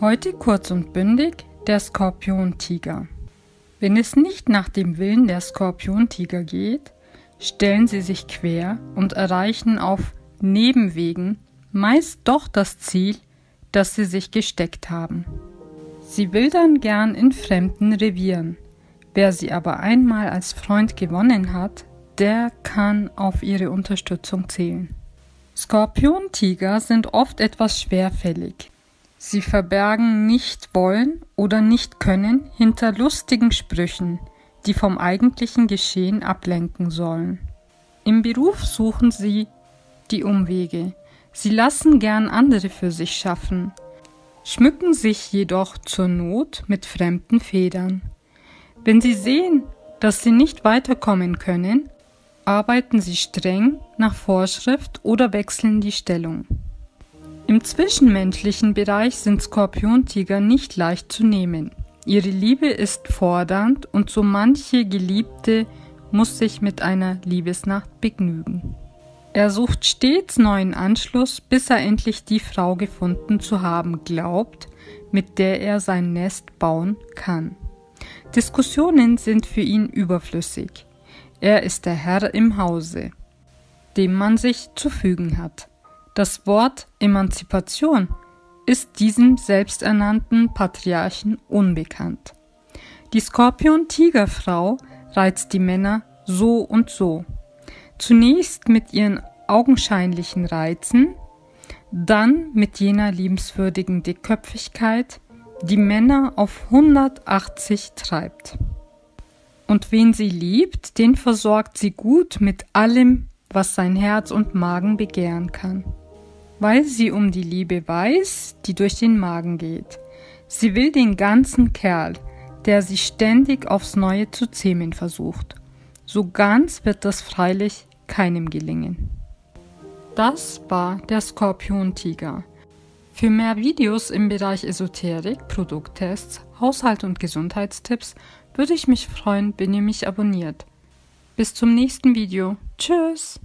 Heute kurz und bündig der Skorpiontiger. Wenn es nicht nach dem Willen der Skorpiontiger geht, stellen sie sich quer und erreichen auf Nebenwegen meist doch das Ziel, das sie sich gesteckt haben. Sie wildern gern in fremden Revieren. Wer sie aber einmal als Freund gewonnen hat, der kann auf ihre Unterstützung zählen. Skorpiontiger sind oft etwas schwerfällig. Sie verbergen nicht wollen oder nicht können hinter lustigen Sprüchen, die vom eigentlichen Geschehen ablenken sollen. Im Beruf suchen sie die Umwege. Sie lassen gern andere für sich schaffen, schmücken sich jedoch zur Not mit fremden Federn. Wenn sie sehen, dass sie nicht weiterkommen können, arbeiten sie streng nach Vorschrift oder wechseln die Stellung. Im zwischenmenschlichen Bereich sind Skorpiontiger nicht leicht zu nehmen. Ihre Liebe ist fordernd und so manche Geliebte muss sich mit einer Liebesnacht begnügen. Er sucht stets neuen Anschluss, bis er endlich die Frau gefunden zu haben glaubt, mit der er sein Nest bauen kann. Diskussionen sind für ihn überflüssig. Er ist der Herr im Hause, dem man sich zu fügen hat. Das Wort Emanzipation ist diesem selbsternannten Patriarchen unbekannt. Die Skorpion-Tigerfrau reizt die Männer so und so. Zunächst mit ihren augenscheinlichen Reizen, dann mit jener liebenswürdigen Dickköpfigkeit, die Männer auf 180 treibt. Und wen sie liebt, den versorgt sie gut mit allem, was sein Herz und Magen begehren kann. Weil sie um die Liebe weiß, die durch den Magen geht. Sie will den ganzen Kerl, der sie ständig aufs Neue zu zähmen versucht. So ganz wird das freilich keinem gelingen. Das war der Skorpion-Tiger. Für mehr Videos im Bereich Esoterik, Produkttests, Haushalt und Gesundheitstipps würde ich mich freuen, wenn ihr mich abonniert. Bis zum nächsten Video. Tschüss!